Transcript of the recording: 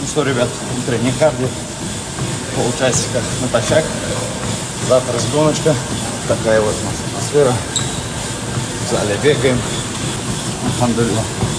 Ну что, ребят, утренний карди. Полчасика натощак. Завтра сгоночка. Такая вот у нас атмосфера. В зале бегаем. Алхамдулилlah.